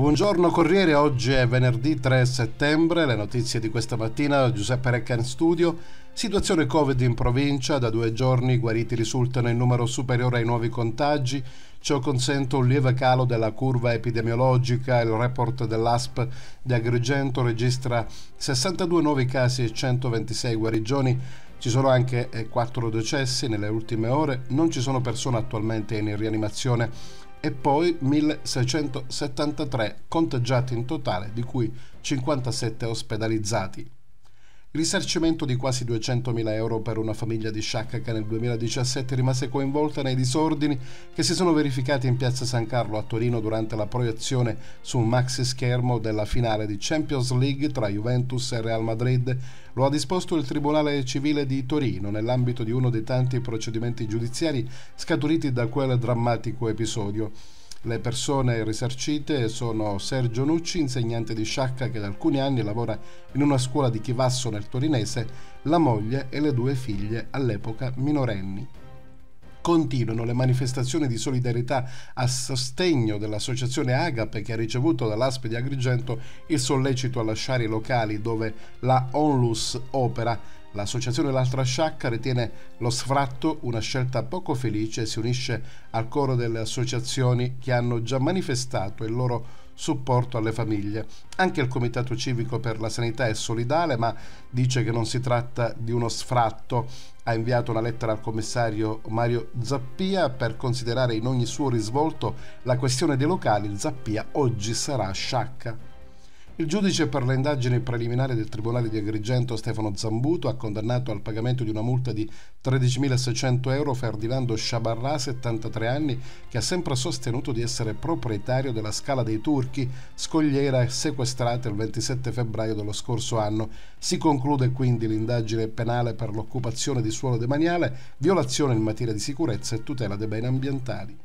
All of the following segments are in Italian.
Buongiorno Corriere, oggi è venerdì 3 settembre, le notizie di questa mattina, Giuseppe Recca in studio. Situazione Covid in provincia, da due giorni i guariti risultano in numero superiore ai nuovi contagi, ciò consente un lieve calo della curva epidemiologica, il report dell'ASP di Agrigento registra 62 nuovi casi e 126 guarigioni, ci sono anche 4 eh, decessi nelle ultime ore, non ci sono persone attualmente in rianimazione e poi 1673 contagiati in totale, di cui 57 ospedalizzati. Risarcimento di quasi 200.000 euro per una famiglia di Sciacca che nel 2017 rimase coinvolta nei disordini che si sono verificati in piazza San Carlo a Torino durante la proiezione su un maxi schermo della finale di Champions League tra Juventus e Real Madrid lo ha disposto il Tribunale Civile di Torino nell'ambito di uno dei tanti procedimenti giudiziari scaturiti da quel drammatico episodio. Le persone risarcite sono Sergio Nucci, insegnante di sciacca che da alcuni anni lavora in una scuola di Chivasso nel Torinese, la moglie e le due figlie all'epoca minorenni. Continuano le manifestazioni di solidarietà a sostegno dell'associazione Agape che ha ricevuto dall'Aspe di Agrigento il sollecito a lasciare i locali dove la Onlus opera L'associazione L'Altra Sciacca ritiene lo sfratto una scelta poco felice e si unisce al coro delle associazioni che hanno già manifestato il loro supporto alle famiglie. Anche il Comitato Civico per la Sanità è solidale, ma dice che non si tratta di uno sfratto. Ha inviato una lettera al commissario Mario Zappia per considerare in ogni suo risvolto la questione dei locali. Zappia oggi sarà sciacca. Il giudice per le indagini preliminari del Tribunale di Agrigento Stefano Zambuto ha condannato al pagamento di una multa di 13.600 euro Ferdinando Sciabarrà, 73 anni, che ha sempre sostenuto di essere proprietario della Scala dei Turchi, scogliera sequestrata il 27 febbraio dello scorso anno. Si conclude quindi l'indagine penale per l'occupazione di suolo demaniale, violazione in materia di sicurezza e tutela dei beni ambientali.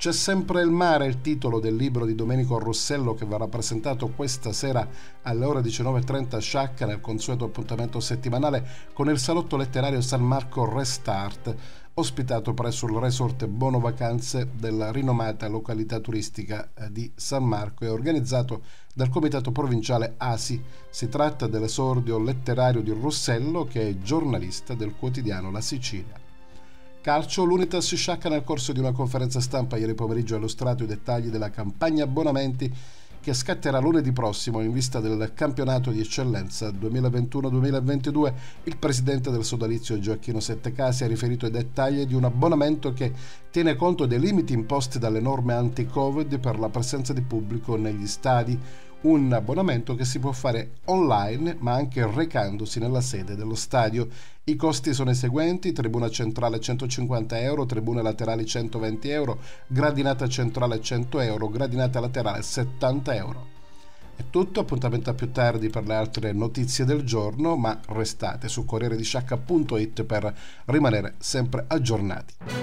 C'è sempre il mare, il titolo del libro di Domenico Rossello che verrà presentato questa sera alle ore 19.30 a Sciacca nel consueto appuntamento settimanale con il salotto letterario San Marco Restart, ospitato presso il resort Bono Vacanze della rinomata località turistica eh, di San Marco e organizzato dal comitato provinciale ASI. Si tratta dell'esordio letterario di Rossello che è giornalista del quotidiano La Sicilia. Calcio, l'Unitas si sciacca nel corso di una conferenza stampa ieri pomeriggio ha illustrato i dettagli della campagna abbonamenti che scatterà lunedì prossimo in vista del campionato di eccellenza 2021-2022. Il presidente del sodalizio Gioacchino Settecasi ha riferito i dettagli di un abbonamento che tiene conto dei limiti imposti dalle norme anti-Covid per la presenza di pubblico negli stadi un abbonamento che si può fare online ma anche recandosi nella sede dello stadio. I costi sono i seguenti, tribuna centrale 150 euro, tribune laterali 120 euro, gradinata centrale 100 euro, gradinata laterale 70 euro. È tutto, appuntamento a più tardi per le altre notizie del giorno, ma restate su corrieredisciacca.it per rimanere sempre aggiornati.